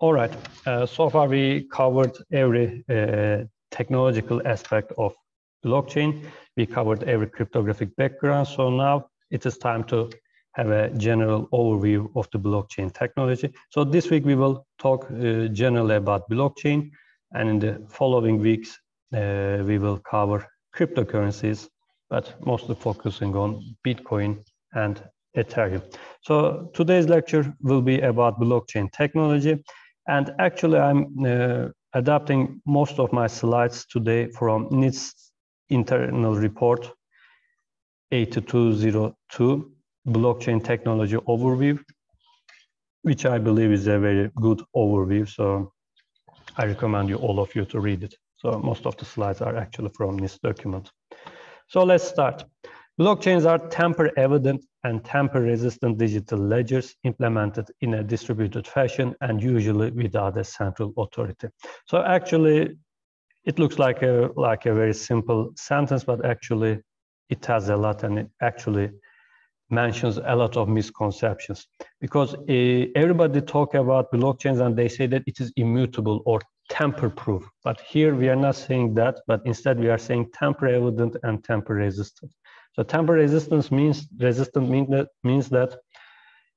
All right. Uh, so far, we covered every uh, technological aspect of blockchain. We covered every cryptographic background. So now it is time to have a general overview of the blockchain technology. So this week we will talk uh, generally about blockchain, and in the following weeks uh, we will cover cryptocurrencies, but mostly focusing on Bitcoin and Ethereum. So today's lecture will be about blockchain technology. And actually, I'm uh, adapting most of my slides today from NIST internal report 8202, Blockchain Technology Overview, which I believe is a very good overview. So I recommend you all of you to read it. So most of the slides are actually from this document. So let's start. Blockchains are tamper-evident and tamper-resistant digital ledgers implemented in a distributed fashion and usually without a central authority. So actually, it looks like a like a very simple sentence, but actually, it has a lot and it actually mentions a lot of misconceptions because uh, everybody talk about blockchains and they say that it is immutable or tamper-proof. But here we are not saying that, but instead we are saying tamper-evident and tamper-resistant. So tamper resistance means resistant mean that, means that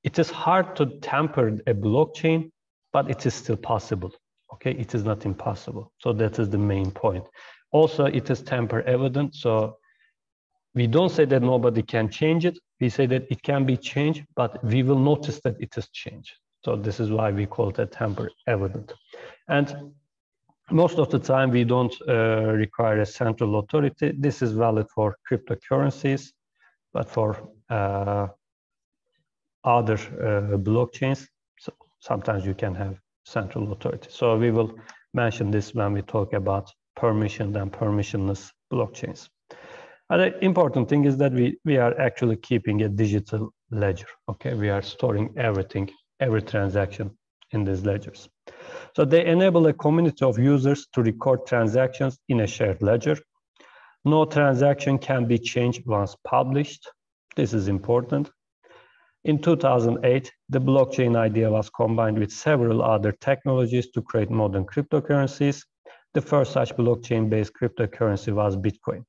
it is hard to tamper a blockchain, but it is still possible. Okay, it is not impossible. So that is the main point. Also, it is tamper evident. So we don't say that nobody can change it. We say that it can be changed, but we will notice that it is changed. So this is why we call it a tamper evident. And most of the time we don't uh, require a central authority. This is valid for cryptocurrencies, but for uh, other uh, blockchains, so sometimes you can have central authority. So we will mention this when we talk about permissioned and permissionless blockchains. Another important thing is that we, we are actually keeping a digital ledger, okay? We are storing everything, every transaction in these ledgers. So they enable a community of users to record transactions in a shared ledger. No transaction can be changed once published. This is important. In 2008, the blockchain idea was combined with several other technologies to create modern cryptocurrencies. The first such blockchain-based cryptocurrency was Bitcoin.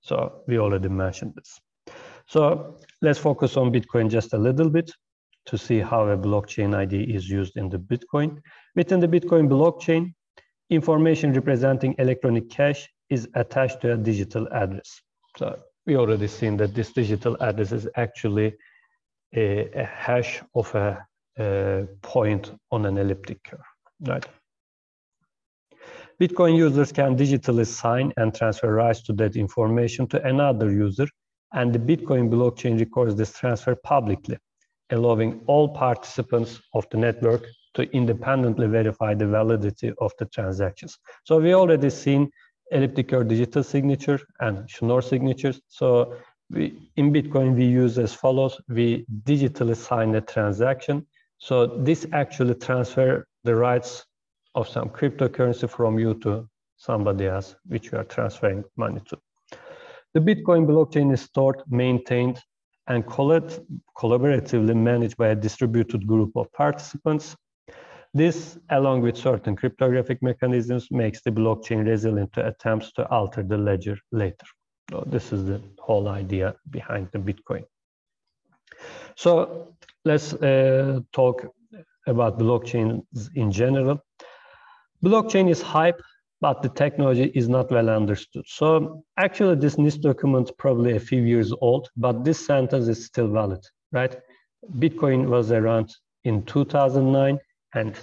So we already mentioned this. So let's focus on Bitcoin just a little bit to see how a blockchain ID is used in the Bitcoin. Within the Bitcoin blockchain, information representing electronic cash is attached to a digital address. So we already seen that this digital address is actually a, a hash of a, a point on an elliptic curve, right? Bitcoin users can digitally sign and transfer rights to that information to another user, and the Bitcoin blockchain records this transfer publicly allowing all participants of the network to independently verify the validity of the transactions. So we already seen elliptic curve digital signature and Schnorr signatures. So we, in Bitcoin, we use as follows. We digitally sign a transaction. So this actually transfer the rights of some cryptocurrency from you to somebody else, which you are transferring money to. The Bitcoin blockchain is stored, maintained, and collaboratively managed by a distributed group of participants. This, along with certain cryptographic mechanisms, makes the blockchain resilient to attempts to alter the ledger later. So this is the whole idea behind the Bitcoin. So let's uh, talk about blockchains in general. Blockchain is hype but the technology is not well understood. So actually this NIST document probably a few years old, but this sentence is still valid, right? Bitcoin was around in 2009 and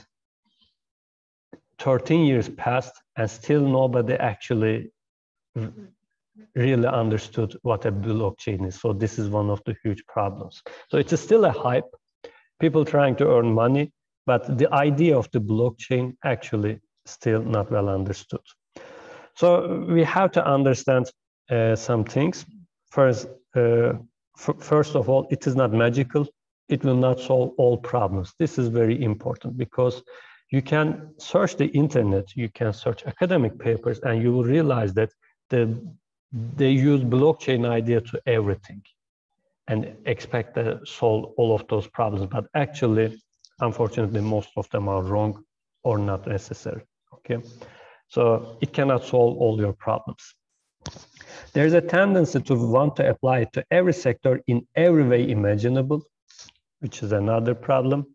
13 years passed and still nobody actually really understood what a blockchain is. So this is one of the huge problems. So it's still a hype, people trying to earn money, but the idea of the blockchain actually still not well understood. So we have to understand uh, some things. First, uh, first of all, it is not magical. It will not solve all problems. This is very important because you can search the internet, you can search academic papers, and you will realize that the, they use blockchain idea to everything and expect to solve all of those problems. But actually, unfortunately, most of them are wrong or not necessary. Okay, so it cannot solve all your problems. There's a tendency to want to apply it to every sector in every way imaginable, which is another problem.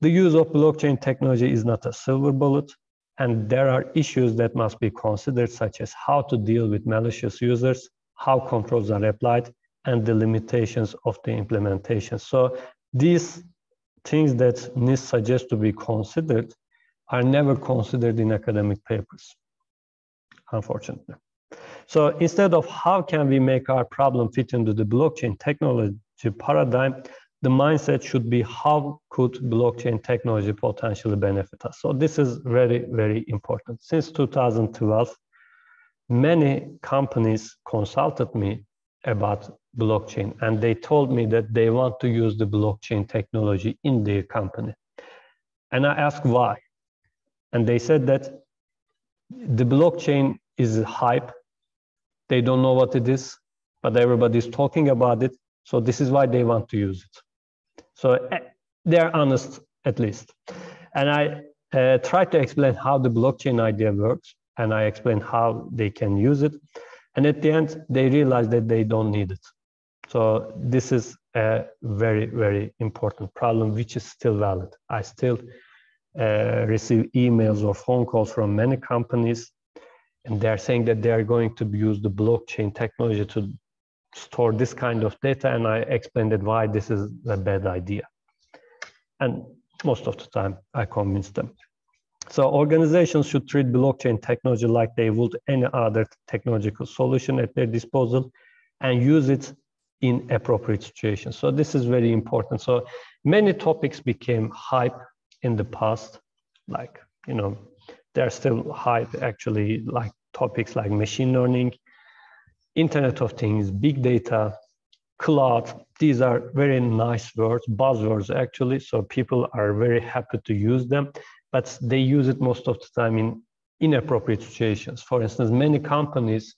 The use of blockchain technology is not a silver bullet, and there are issues that must be considered, such as how to deal with malicious users, how controls are applied, and the limitations of the implementation. So these things that NIST suggests to be considered are never considered in academic papers, unfortunately. So instead of how can we make our problem fit into the blockchain technology paradigm, the mindset should be how could blockchain technology potentially benefit us? So this is very, very important. Since 2012, many companies consulted me about blockchain and they told me that they want to use the blockchain technology in their company. And I asked why. And they said that the blockchain is hype. They don't know what it is, but everybody's talking about it. So this is why they want to use it. So eh, they're honest, at least. And I uh, tried to explain how the blockchain idea works, and I explained how they can use it. And at the end, they realized that they don't need it. So this is a very, very important problem, which is still valid. I still Uh, receive emails or phone calls from many companies, and they're saying that they are going to use the blockchain technology to store this kind of data and I explained that why this is a bad idea. And most of the time I convinced them. So organizations should treat blockchain technology like they would any other technological solution at their disposal and use it in appropriate situations. So this is very important. So many topics became hype in the past, like, you know, they're still hype actually like topics like machine learning, Internet of Things, big data, cloud, these are very nice words, buzzwords actually. So people are very happy to use them, but they use it most of the time in inappropriate situations. For instance, many companies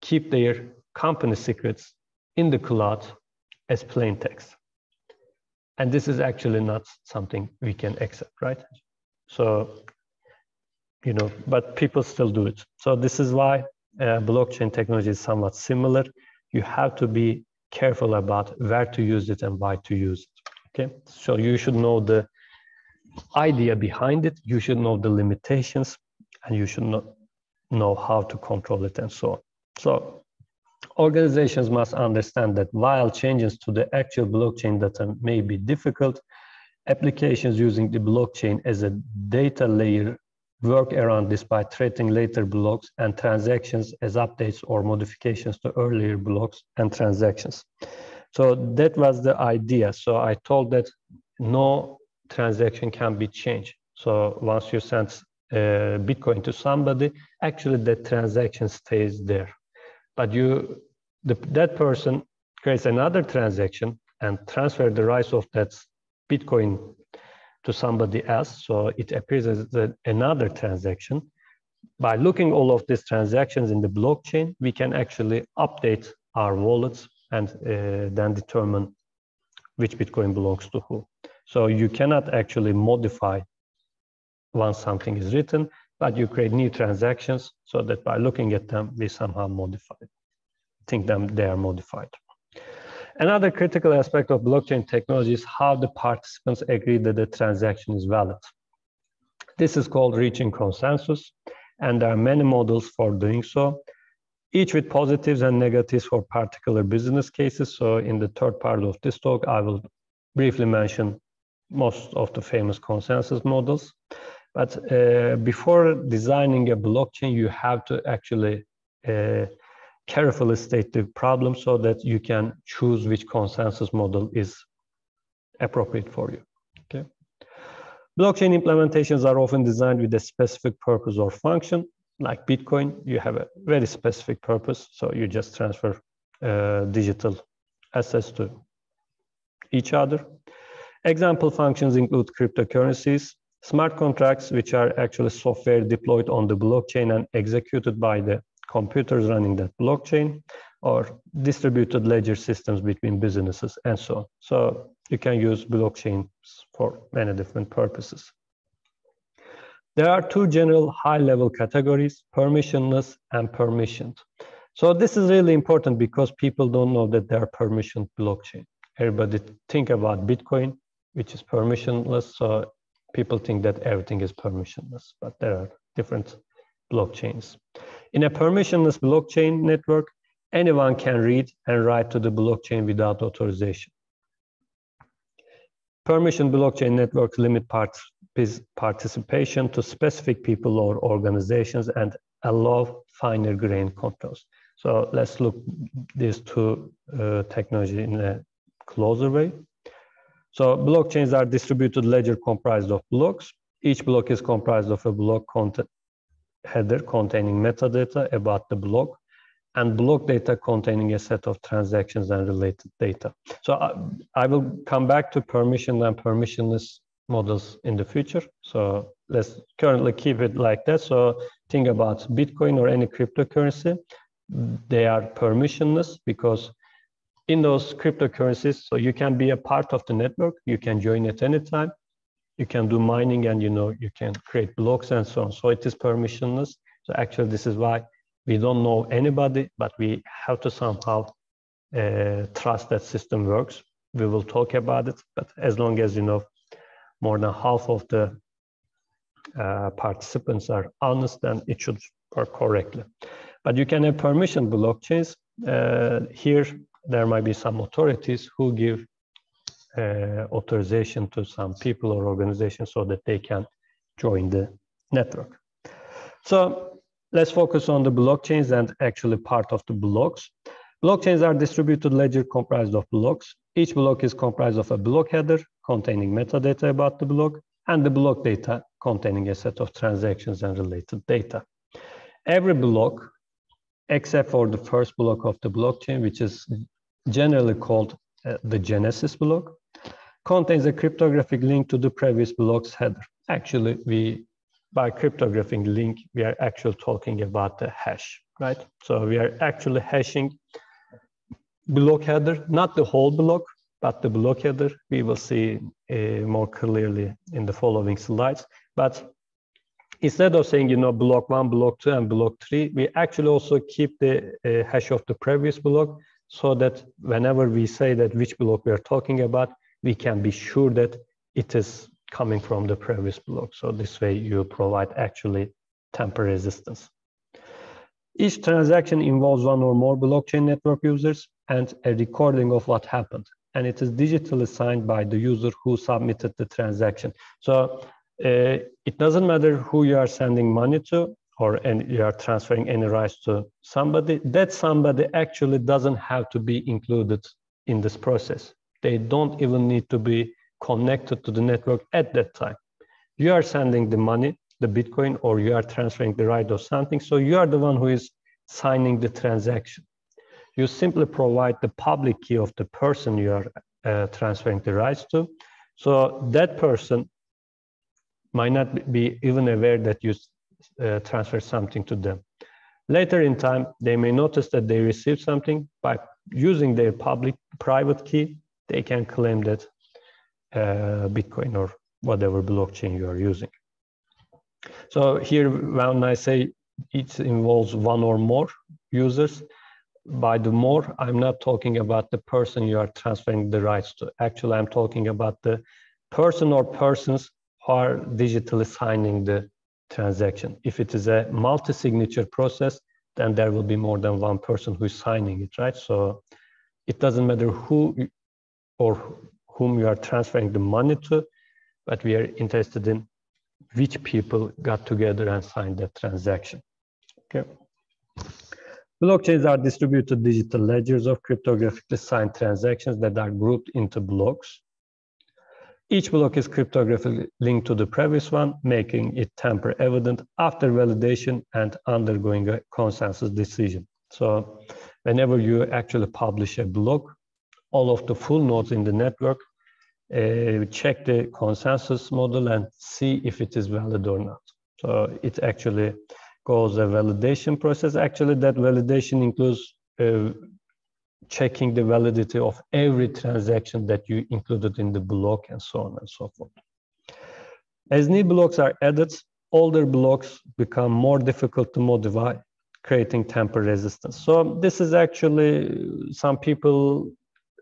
keep their company secrets in the cloud as plain text. And this is actually not something we can accept, right? So, you know, but people still do it. So this is why uh, blockchain technology is somewhat similar. You have to be careful about where to use it and why to use it. Okay, so you should know the idea behind it. You should know the limitations, and you should not know how to control it and so on. So organizations must understand that while changes to the actual blockchain data may be difficult, applications using the blockchain as a data layer work around this by treating later blocks and transactions as updates or modifications to earlier blocks and transactions. So that was the idea. So I told that no transaction can be changed. So once you send uh, Bitcoin to somebody, actually that transaction stays there. But you, the, that person creates another transaction and transfer the rights of that Bitcoin to somebody else. So it appears as another transaction. By looking all of these transactions in the blockchain, we can actually update our wallets and uh, then determine which Bitcoin belongs to who. So you cannot actually modify once something is written, but you create new transactions so that by looking at them, we somehow modify, think them they are modified. Another critical aspect of blockchain technology is how the participants agree that the transaction is valid. This is called reaching consensus, and there are many models for doing so, each with positives and negatives for particular business cases. So in the third part of this talk, I will briefly mention most of the famous consensus models. But uh, before designing a blockchain, you have to actually uh, carefully state the problem so that you can choose which consensus model is appropriate for you. Okay. Blockchain implementations are often designed with a specific purpose or function. Like Bitcoin, you have a very specific purpose, so you just transfer uh, digital assets to each other. Example functions include cryptocurrencies, smart contracts, which are actually software deployed on the blockchain and executed by the computers running that blockchain or distributed ledger systems between businesses and so on. So you can use blockchains for many different purposes. There are two general high-level categories, permissionless and permissioned. So this is really important because people don't know that there are permissioned blockchain. Everybody think about Bitcoin, which is permissionless. So people think that everything is permissionless, but there are different blockchains. In a permissionless blockchain network, anyone can read and write to the blockchain without authorization. Permission blockchain networks limit participation to specific people or organizations and allow finer grain controls. So let's look these two uh, technology in a closer way. So blockchains are distributed ledger comprised of blocks. Each block is comprised of a block content header containing metadata about the block and block data containing a set of transactions and related data. So I, I will come back to permission and permissionless models in the future. So let's currently keep it like that. So think about Bitcoin or any cryptocurrency. They are permissionless because in those cryptocurrencies, so you can be a part of the network, you can join at any time, you can do mining and you know you can create blocks and so on. So it is permissionless. So actually this is why we don't know anybody, but we have to somehow uh, trust that system works. We will talk about it, but as long as you know more than half of the uh, participants are honest, then it should work correctly. But you can have permission blockchains. Uh, here, there might be some authorities who give authorization to some people or organizations so that they can join the network. So let's focus on the blockchains and actually part of the blocks. Blockchains are distributed ledger comprised of blocks. Each block is comprised of a block header containing metadata about the block and the block data containing a set of transactions and related data. Every block, except for the first block of the blockchain, which is generally called uh, the Genesis block, contains a cryptographic link to the previous block's header. Actually, we by cryptographic link, we are actually talking about the hash, right? So we are actually hashing block header, not the whole block, but the block header. We will see uh, more clearly in the following slides. But instead of saying, you know, block one, block two, and block three, we actually also keep the uh, hash of the previous block so that whenever we say that which block we are talking about, we can be sure that it is coming from the previous block. So this way you provide actually tamper resistance. Each transaction involves one or more blockchain network users and a recording of what happened. And it is digitally signed by the user who submitted the transaction. So uh, it doesn't matter who you are sending money to or you are transferring any rights to somebody, that somebody actually doesn't have to be included in this process. They don't even need to be connected to the network at that time. You are sending the money, the Bitcoin, or you are transferring the right of something. So you are the one who is signing the transaction. You simply provide the public key of the person you are uh, transferring the rights to. So that person might not be even aware that you uh, transfer something to them. Later in time, they may notice that they received something by using their public private key they can claim that uh, Bitcoin or whatever blockchain you are using. So here, when I say it involves one or more users, by the more, I'm not talking about the person you are transferring the rights to. Actually, I'm talking about the person or persons who are digitally signing the transaction. If it is a multi-signature process, then there will be more than one person who is signing it, right? So it doesn't matter who or whom you are transferring the money to, but we are interested in which people got together and signed that transaction. Okay. Blockchains are distributed digital ledgers of cryptographically signed transactions that are grouped into blocks. Each block is cryptographically linked to the previous one, making it tamper evident after validation and undergoing a consensus decision. So whenever you actually publish a block, all of the full nodes in the network, uh, check the consensus model and see if it is valid or not. So it actually goes a validation process. Actually, that validation includes uh, checking the validity of every transaction that you included in the block and so on and so forth. As new blocks are added, older blocks become more difficult to modify, creating tamper resistance. So this is actually, some people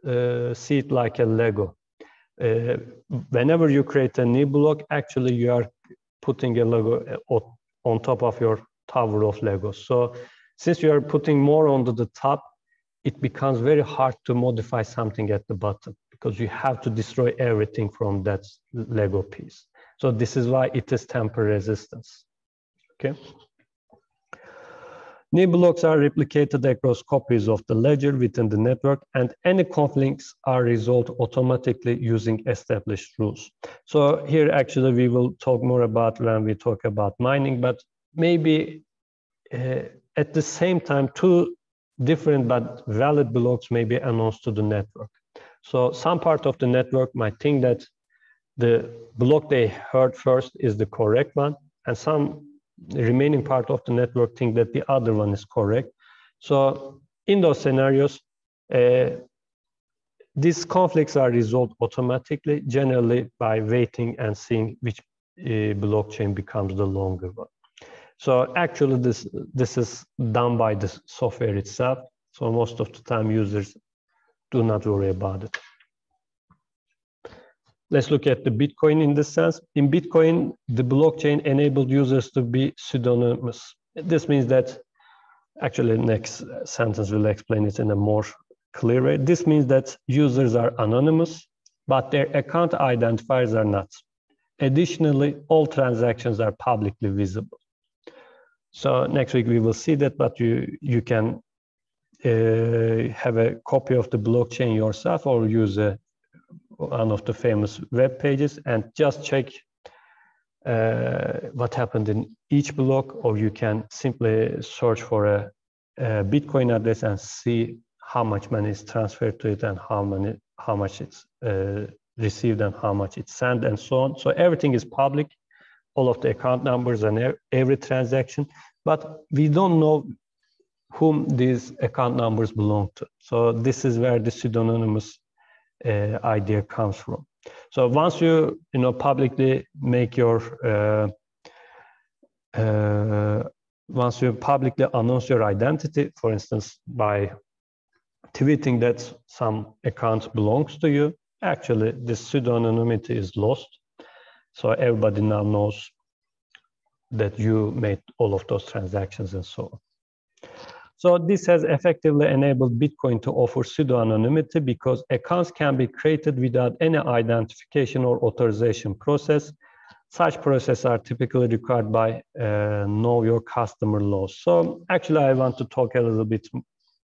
uh, see it like a Lego. Uh, whenever you create a new block, actually you are putting a Lego uh, on top of your tower of Legos. So since you are putting more onto the top, it becomes very hard to modify something at the bottom because you have to destroy everything from that Lego piece. So this is why it is tamper resistance, okay? New blocks are replicated across copies of the ledger within the network and any conflicts are resolved automatically using established rules. So here actually we will talk more about when we talk about mining, but maybe uh, at the same time, two different but valid blocks may be announced to the network. So some part of the network might think that the block they heard first is the correct one, and some remaining part of the network think that the other one is correct. So in those scenarios, uh, these conflicts are resolved automatically, generally by waiting and seeing which uh, blockchain becomes the longer one. So actually this, this is done by the software itself. So most of the time users do not worry about it. Let's look at the Bitcoin in this sense. In Bitcoin, the blockchain enabled users to be pseudonymous. This means that, actually next sentence will explain it in a more clear way. This means that users are anonymous, but their account identifiers are not. Additionally, all transactions are publicly visible. So next week we will see that, but you, you can uh, have a copy of the blockchain yourself or use a, one of the famous web pages and just check uh, what happened in each block, or you can simply search for a, a, Bitcoin address and see how much money is transferred to it and how many, how much it's uh, received and how much it's sent and so on. So everything is public all of the account numbers and every transaction, but we don't know whom these account numbers belong to. So this is where the pseudonymous uh, idea comes from. So once you, you know, publicly make your, uh, uh, once you publicly announce your identity, for instance, by tweeting that some account belongs to you, actually this pseudonymity is lost so everybody now knows that you made all of those transactions and so on. So this has effectively enabled Bitcoin to offer pseudo-anonymity because accounts can be created without any identification or authorization process. Such processes are typically required by uh, know your customer laws. So actually, I want to talk a little bit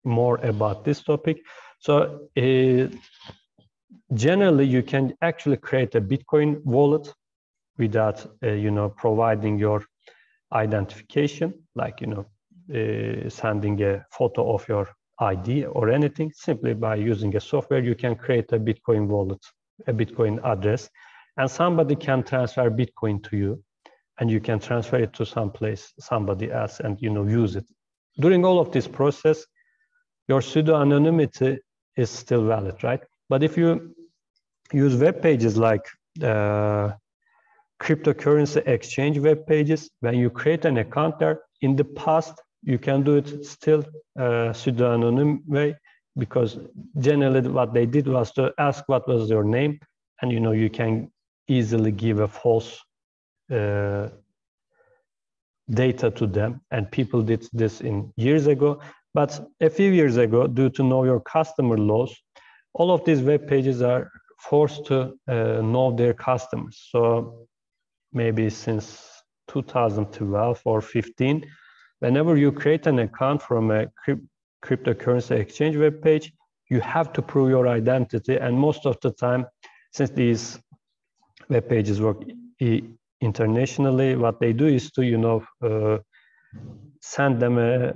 more about this topic. So uh, generally, you can actually create a Bitcoin wallet without uh, you know providing your identification like you know uh, sending a photo of your id or anything simply by using a software you can create a bitcoin wallet a bitcoin address and somebody can transfer bitcoin to you and you can transfer it to some place somebody else and you know use it. During all of this process your pseudo anonymity is still valid right? But if you use web pages like uh, cryptocurrency exchange web pages. When you create an account there, in the past, you can do it still uh, pseudonym way because generally what they did was to ask what was your name and you know you can easily give a false uh, data to them. And people did this in years ago. But a few years ago due to know your customer laws all of these web pages are forced to uh, know their customers. So maybe since 2012 or 15, whenever you create an account from a cryptocurrency exchange web page, you have to prove your identity. And most of the time, since these web pages work internationally, what they do is to, you know, uh, send them a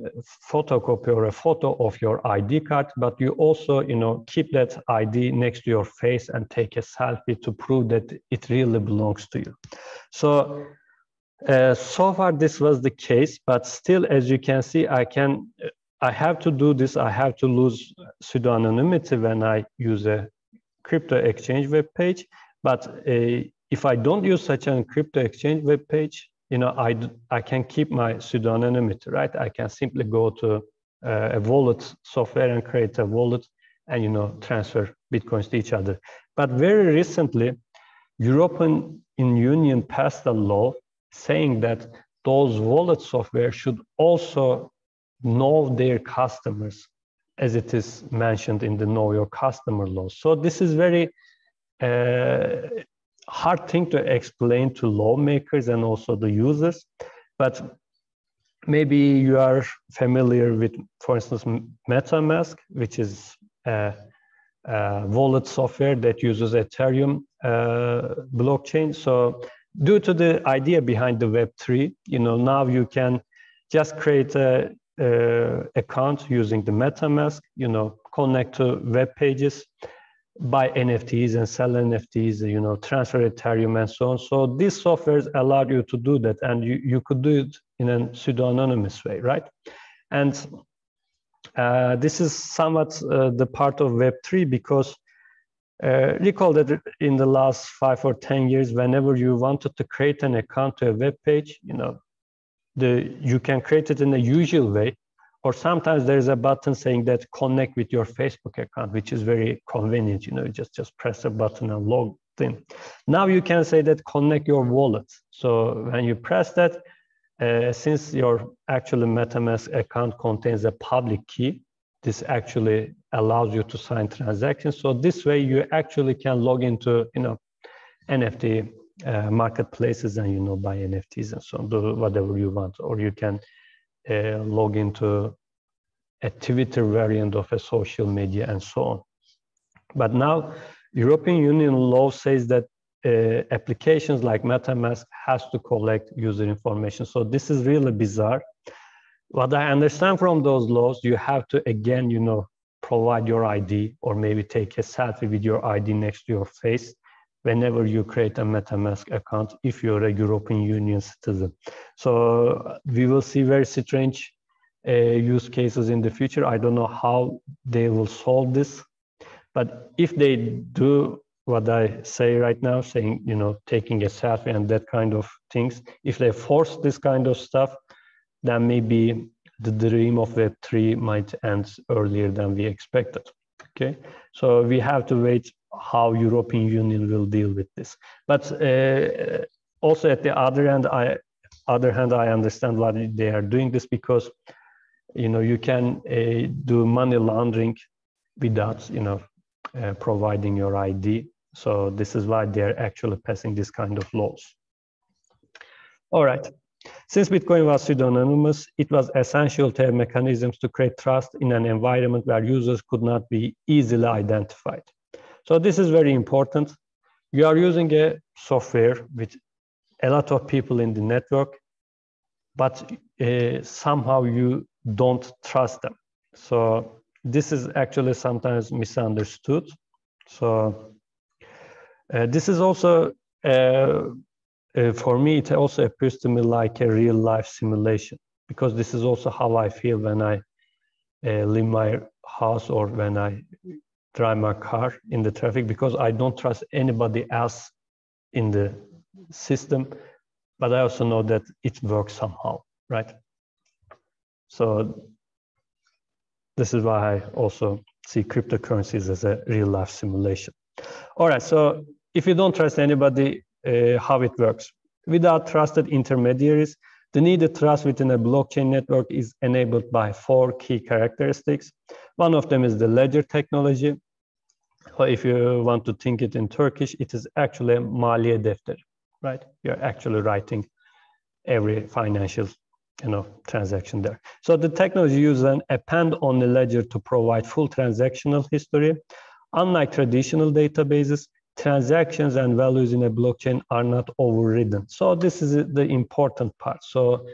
photocopy or a photo of your ID card, but you also, you know, keep that ID next to your face and take a selfie to prove that it really belongs to you. So, uh, so far this was the case, but still, as you can see, I can I have to do this. I have to lose pseudo anonymity when I use a crypto exchange web page. But uh, if I don't use such a crypto exchange web page, you know, I, I can keep my pseudonymity, right? I can simply go to uh, a wallet software and create a wallet and, you know, transfer Bitcoins to each other. But very recently, European Union passed a law saying that those wallet software should also know their customers as it is mentioned in the know your customer law. So this is very uh, hard thing to explain to lawmakers and also the users, but maybe you are familiar with, for instance, MetaMask, which is a, a wallet software that uses Ethereum uh, blockchain. So due to the idea behind the Web3, you know, now you can just create a, a account using the MetaMask, you know, connect to web pages, buy NFTs and sell NFTs, you know, transfer Ethereum and so on. So these softwares allow you to do that and you, you could do it in a pseudo-anonymous way, right? And uh, this is somewhat uh, the part of Web3 because uh, recall that in the last five or 10 years, whenever you wanted to create an account to a web page, you know, the, you can create it in a usual way, or sometimes there's a button saying that connect with your Facebook account, which is very convenient. You know, you just, just press a button and log in. Now you can say that connect your wallet. So when you press that, uh, since your actual MetaMask account contains a public key, this actually allows you to sign transactions. So this way you actually can log into, you know, NFT uh, marketplaces and, you know, buy NFTs and so on, do whatever you want. Or you can log into a Twitter variant of a social media and so on. But now European Union law says that uh, applications like MetaMask has to collect user information. So this is really bizarre what I understand from those laws, you have to again, you know, provide your ID or maybe take a selfie with your ID next to your face whenever you create a MetaMask account if you're a European Union citizen. So we will see very strange uh, use cases in the future. I don't know how they will solve this, but if they do what I say right now, saying, you know, taking a selfie and that kind of things, if they force this kind of stuff, then maybe the dream of Web3 might end earlier than we expected. Okay, so we have to wait how European Union will deal with this. But uh, also at the other end, I other hand, I understand why they are doing this because you know you can uh, do money laundering without you know uh, providing your ID. So this is why they are actually passing this kind of laws. All right. Since Bitcoin was pseudonymous, it was essential to have mechanisms to create trust in an environment where users could not be easily identified. So this is very important. You are using a software with a lot of people in the network, but uh, somehow you don't trust them. So this is actually sometimes misunderstood. So uh, this is also uh, uh, for me, it also appears to me like a real life simulation because this is also how I feel when I uh, leave my house or when I drive my car in the traffic because I don't trust anybody else in the system, but I also know that it works somehow, right? So this is why I also see cryptocurrencies as a real life simulation. All right, so if you don't trust anybody, uh, how it works. Without trusted intermediaries, the need needed trust within a blockchain network is enabled by four key characteristics. One of them is the ledger technology. If you want to think it in Turkish, it is actually maliye defter, right? You're actually writing every financial you know, transaction there. So the technology uses an append on the ledger to provide full transactional history. Unlike traditional databases, transactions and values in a blockchain are not overridden. So this is the important part. So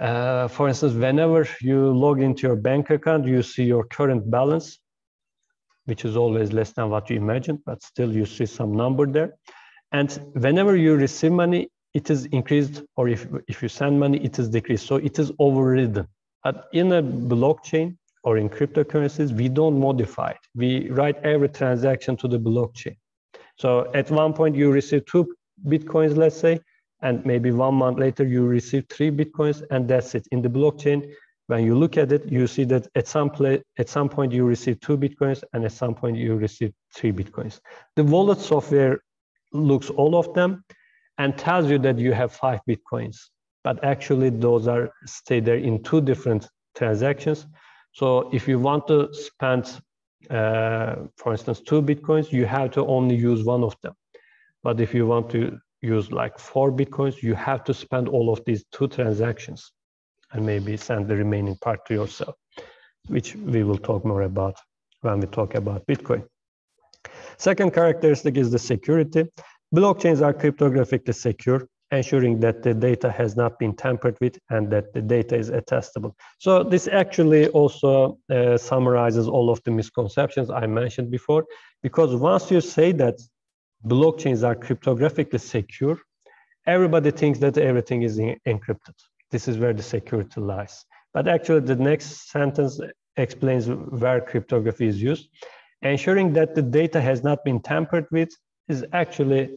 uh, for instance, whenever you log into your bank account, you see your current balance, which is always less than what you imagined, but still you see some number there. And whenever you receive money, it is increased, or if, if you send money, it is decreased. So it is overridden. But in a blockchain or in cryptocurrencies, we don't modify it. We write every transaction to the blockchain. So at one point you receive two Bitcoins, let's say, and maybe one month later you receive three Bitcoins and that's it. In the blockchain, when you look at it, you see that at some play, at some point you receive two Bitcoins and at some point you receive three Bitcoins. The wallet software looks all of them and tells you that you have five Bitcoins, but actually those are stay there in two different transactions. So if you want to spend, uh, for instance, two Bitcoins, you have to only use one of them. But if you want to use like four Bitcoins, you have to spend all of these two transactions and maybe send the remaining part to yourself, which we will talk more about when we talk about Bitcoin. Second characteristic is the security. Blockchains are cryptographically secure, ensuring that the data has not been tampered with and that the data is attestable. So this actually also uh, summarizes all of the misconceptions I mentioned before, because once you say that blockchains are cryptographically secure, everybody thinks that everything is encrypted. This is where the security lies. But actually, the next sentence explains where cryptography is used. Ensuring that the data has not been tampered with is actually,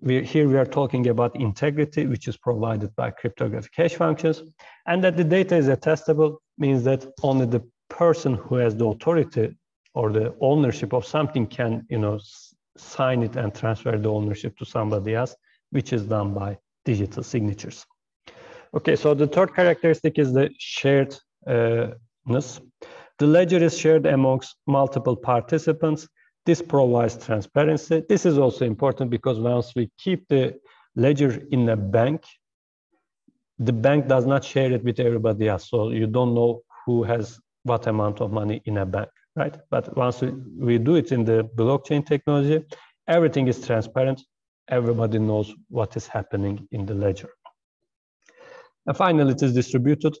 we, here we are talking about integrity, which is provided by cryptographic hash functions. And that the data is attestable means that only the person who has the authority or the ownership of something can, you know, sign it and transfer the ownership to somebody else, which is done by digital signatures. Okay, so the third characteristic is the sharedness. The ledger is shared amongst multiple participants. This provides transparency. This is also important because once we keep the ledger in a bank, the bank does not share it with everybody else. So you don't know who has what amount of money in a bank, right? But once we, we do it in the blockchain technology, everything is transparent. Everybody knows what is happening in the ledger. And finally, it is distributed.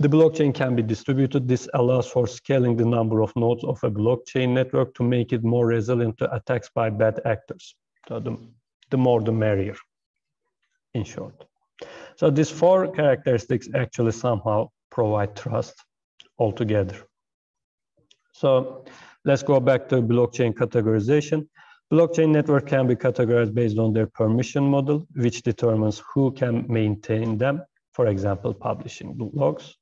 The blockchain can be distributed. This allows for scaling the number of nodes of a blockchain network to make it more resilient to attacks by bad actors. So the, the more the merrier, in short. So these four characteristics actually somehow provide trust altogether. So let's go back to blockchain categorization. Blockchain network can be categorized based on their permission model, which determines who can maintain them, for example, publishing blocks.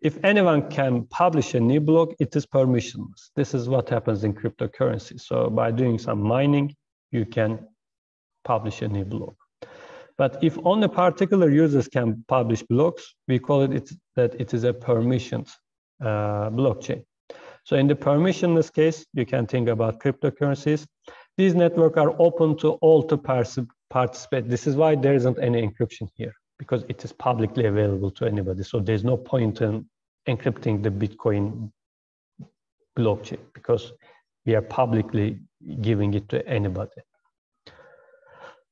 If anyone can publish a new block, it is permissionless. This is what happens in cryptocurrency. So by doing some mining, you can publish a new block. But if only particular users can publish blocks, we call it, that it is a permissioned uh, blockchain. So in the permissionless case, you can think about cryptocurrencies. These networks are open to all to participate. This is why there isn't any encryption here because it is publicly available to anybody. So there's no point in encrypting the Bitcoin blockchain because we are publicly giving it to anybody.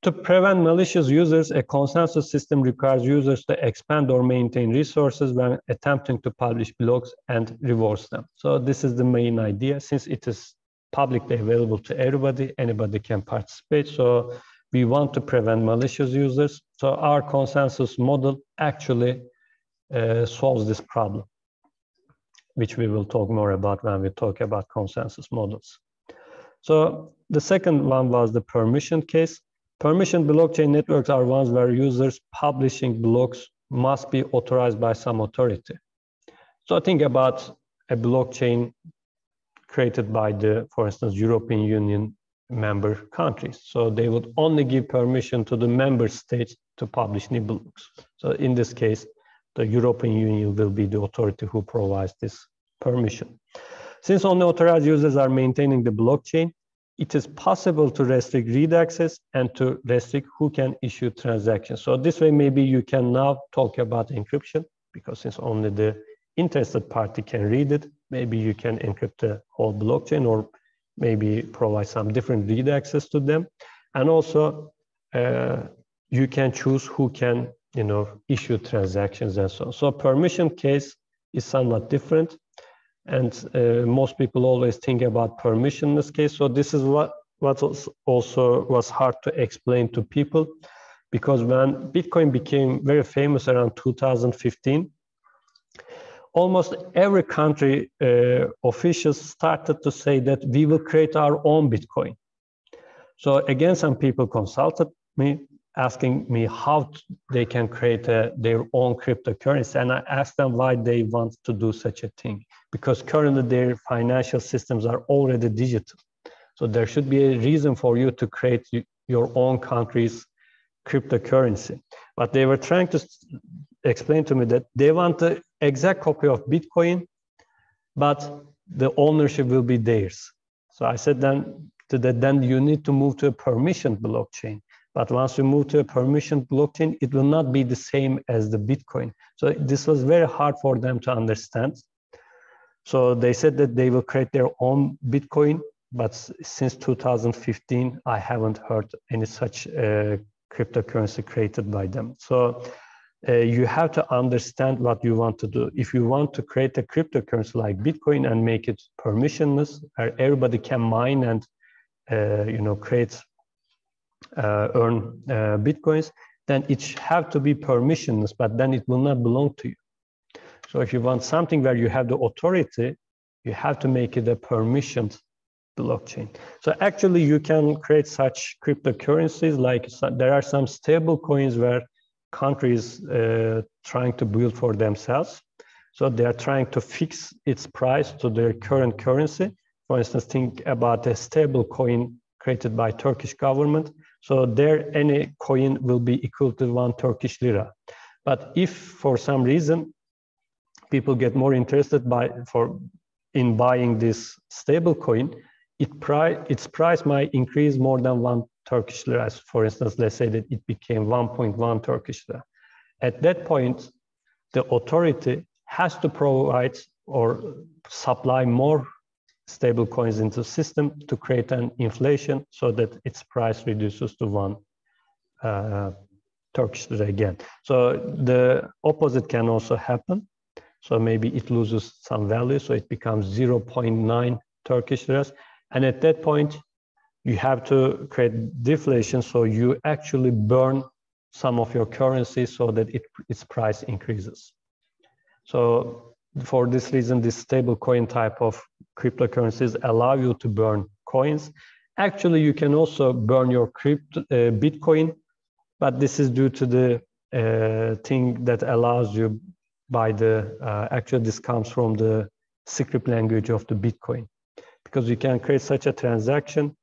To prevent malicious users, a consensus system requires users to expand or maintain resources when attempting to publish blocks and rewards them. So this is the main idea. Since it is publicly available to everybody. Anybody can participate. So we want to prevent malicious users. So our consensus model actually uh, solves this problem, which we will talk more about when we talk about consensus models. So the second one was the permission case. Permission blockchain networks are ones where users publishing blocks must be authorized by some authority. So think about a blockchain created by the, for instance, European Union member countries. So they would only give permission to the member states to publish new blocks. So in this case, the European Union will be the authority who provides this permission. Since only authorized users are maintaining the blockchain, it is possible to restrict read access and to restrict who can issue transactions. So this way, maybe you can now talk about encryption because since only the interested party can read it, maybe you can encrypt the whole blockchain or maybe provide some different read access to them. And also uh, you can choose who can you know, issue transactions and so on. So permission case is somewhat different. And uh, most people always think about permissionless case. So this is what, what also was hard to explain to people because when Bitcoin became very famous around 2015, almost every country uh, officials started to say that we will create our own Bitcoin. So again, some people consulted me asking me how they can create a, their own cryptocurrency. And I asked them why they want to do such a thing. Because currently their financial systems are already digital. So there should be a reason for you to create your own country's cryptocurrency. But they were trying to explain to me that they want the exact copy of Bitcoin, but the ownership will be theirs. So I said then to that, then you need to move to a permissioned blockchain. But once you move to a permissioned blockchain, it will not be the same as the Bitcoin. So this was very hard for them to understand. So they said that they will create their own Bitcoin, but since 2015, I haven't heard any such uh, cryptocurrency created by them. So uh, you have to understand what you want to do. If you want to create a cryptocurrency like Bitcoin and make it permissionless, where everybody can mine and uh, you know create uh, earn uh, bitcoins, then it have to be permissionless, but then it will not belong to you. So if you want something where you have the authority, you have to make it a permissioned blockchain. So actually you can create such cryptocurrencies like there are some stable coins where countries uh, trying to build for themselves. So they are trying to fix its price to their current currency. For instance, think about a stable coin created by Turkish government. So there any coin will be equal to one Turkish lira. But if for some reason people get more interested by for in buying this stable coin, it pri its price might increase more than one Turkish lira. For instance, let's say that it became 1.1 Turkish lira. At that point, the authority has to provide or supply more stable coins into the system to create an inflation so that its price reduces to one uh, Turkish lira again. So the opposite can also happen. So maybe it loses some value, so it becomes 0.9 Turkish liras. And at that point, you have to create deflation, so you actually burn some of your currency so that it, its price increases. So for this reason, this stable coin type of cryptocurrencies allow you to burn coins. Actually, you can also burn your crypto, uh, Bitcoin, but this is due to the uh, thing that allows you by the, uh, actually this comes from the script language of the Bitcoin. Because you can create such a transaction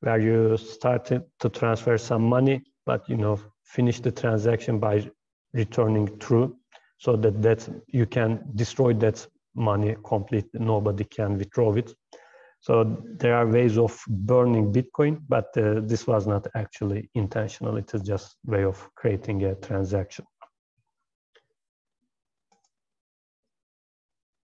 where you start to transfer some money, but you know, finish the transaction by returning true so that that you can destroy that money completely. Nobody can withdraw it. So there are ways of burning Bitcoin, but uh, this was not actually intentional. It is just way of creating a transaction.